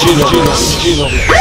チーズ